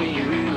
we.